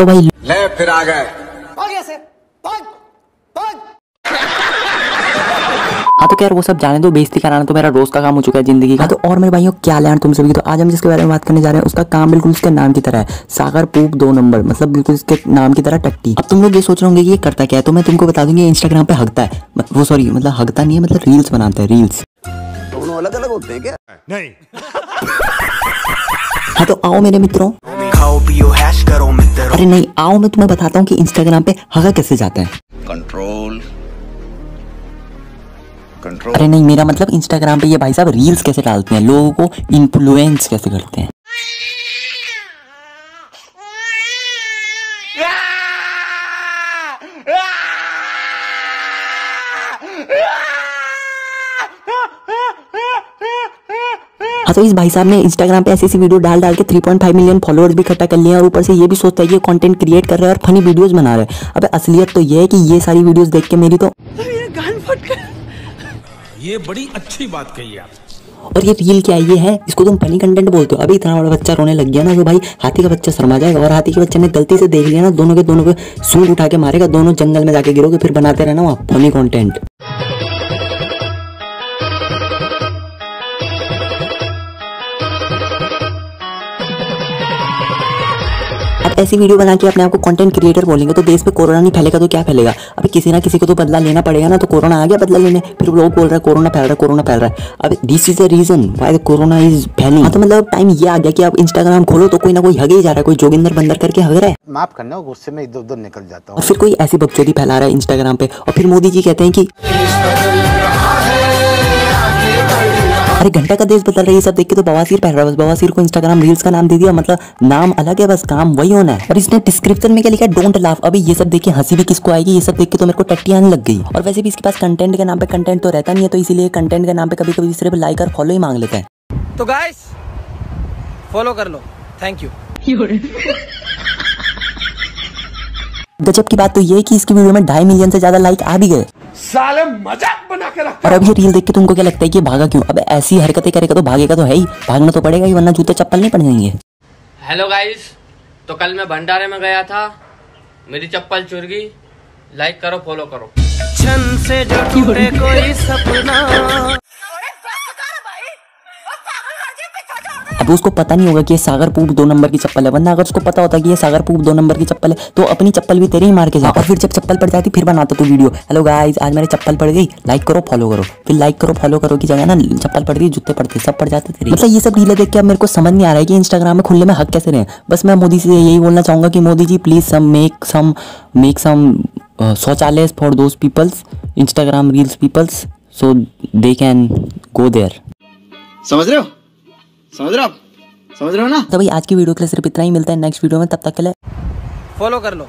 तो भाई ले फिर आ गए। हाँ तो यार वो सब जाने दो। बेइज्जती कराना तो मेरा रोज का काम हो चुका है ज़िंदगी का। तो और मेरे भाइयों क्या लेना तुम सभी तो आज हम जिसके बारे में बात करने जा रहे हैं उसका काम बिल्कुल उसके नाम की तरह है। सागर पूप दो नंबर मतलब बिल्कुल इसके नाम की तरह टट्टी। अब तुम लोग ये सोच रहे होंगे कि ये करता क्या है तो मैं तुमको बता दूँगी इंस्टाग्राम पे हकता है। वो सॉरी मतलब हकता नहीं है मतलब रील्स बनाता है रील्स दोनों अलग अलग होते हैं क्या? नहीं। हाँ तो आओ मेरे मित्रों। खाओ पियो हैश करो मित्रों। अरे नहीं आओ मैं तुम्हें बताता हूँ कि इंस्टाग्राम पे हगा कैसे जाता है। कंट्रोल कंट्रोल अरे नहीं मेरा मतलब इंस्टाग्राम पे ये भाई साहब रील्स कैसे डालते हैं लोगों को इन्फ्लुएंस कैसे करते हैं। हाँ तो इस भाई साहब ने इंस्टाग्राम पे ऐसी ऐसी वीडियो डाल डाल के 3.5 मिलियन फॉलोअर्स भी इकट्ठा कर लिए और ऊपर से ये भी सोचता है कि ये कंटेंट क्रिएट कर रहा है और फनी वीडियोस बना रहा है। अबे असलियत तो ये है कि ये सारी वीडियोस देख के मेरी तो ये बड़ी अच्छी बात कही आप। और ये रील क्या ये है इसको तुम फनी कंटेंट बोलते हो। अभी इतना बड़ा बच्चा रोने लग गया ना तो भाई हाथी का बच्चा शर्मा जाएगा और हाथी के बच्चे ने गलती से देख लिया ना दोनों के दोनों के सूट उठा के मारेगा दोनों जंगल में जाके गिरोगे फिर बनाते रहना वहाँ फनी कंटेंट ऐसी वीडियो बना के अपने आपको कंटेंट क्रिएटर बोलेंगे तो देश में कोरोना नहीं फैलेगा तो क्या फैलेगा? अभी किसी ना किसी को तो बदला लेना पड़ेगा ना तो कोरोना आ गया बदला लेने। फिर लोग बोल रहे हैं कोरोना फैल रहा है कोरोना फैल रहा है. अब this is the reason why corona is falling तो मतलब टाइम ये आ गया कि आप इंस्टाग्राम खोलो तो कोई ना कोई हगे ही जा रहा है कोई जोगिंदर बंदर करके हग रहा है। माफ़ करना गुस्से में इधर उधर निकल जाता हूँ। फिर कोई ऐसी बकचोदी फैला रहा है इंस्टाग्राम पे और फिर मोदी जी कहते हैं कि अरे घंटा का देश बदल रही है सब देख के तो बवासीर पहन रहा है। बस बवासीर को इंस्टाग्राम रील्स का नाम दे दिया मतलब नाम अलग है बस काम वही होना है। और इसने डिस्क्रिप्शन में क्या लिखा डोंट लाफ अभी ये सब देख के हँसी भी किसको आएगी? ये सब देख के तो मेरे को टट्टी आने लग गई। और वैसे भी इसके पास कंटेंट के नाम पे कंटेंट तो रहता नहीं है तो इसीलिए कंटेंट के नाम पे कभी कभी सिर्फ़ लाइक और फॉलो ही मांग लेते है। तो गाइस फॉलो कर लो। थैंक यू गजब की बात तो ये है कि इसकी वीडियो में ढाई मिलियन से ज़्यादा लाइक आ भी गए। साले मज़ाक बना के रख और अब ये रील देख के तुमको क्या लगता है कि भागा क्यों? अब ऐसी हरकतें करेगा तो भागेगा तो है ही। भागना तो पड़ेगा ही वरना जूते चप्पल नहीं पड़ जाएँगे हेलो गाइस तो कल मैं भंडारे में गया था। मेरी चप्पल चुर गई। लाइक करो फॉलो करो। छन से जो टूटे कोई सपना। अब उसको पता नहीं होगा कि ये सागर पूप दो नंबर की चप्पल है, वरना अगर उसको पता होता कि ये सागर पूप दो नंबर की चप्पल है तो अपनी चप्पल भी तेरे ही मार के जा और फिर जब चप्पल पड़ जाती, फिर बनाता तू वीडियो। हेलो गाइस आज मेरी चप्पल पड़ गई लाइक करो फॉलो करो। फिर लाइक करो फॉलो करो की जगह ना, चप्पल पड़ गई, जूते पड़ते, सब पड़ जाते तेरे। मतलब ये सब रीले देख के अब मेरे को समझ नहीं आ रहा है कि इंस्टाग्राम में खुले में हक कैसे रहे बस मैं मोदी से यही बोलना चाहूँगा कि Modi ji please some make some make some शौचालय for those peoples Instagram reels peoples so they can go there समझ रहे हो? समझ रहे हो समझ रहे हो ना? तो भाई आज की वीडियो के लिए सिर्फ़ इतना ही। मिलता है नेक्स्ट वीडियो में। तब तक के लिए। फॉलो कर लो।